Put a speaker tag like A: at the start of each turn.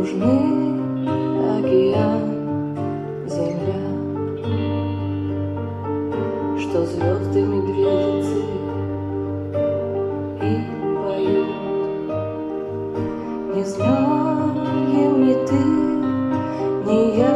A: нужны океан, земля, что звезды медведицы и поют. Не знаю, ни ты, ни я.